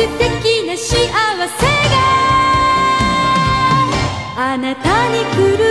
素敵な幸せがあなたに来る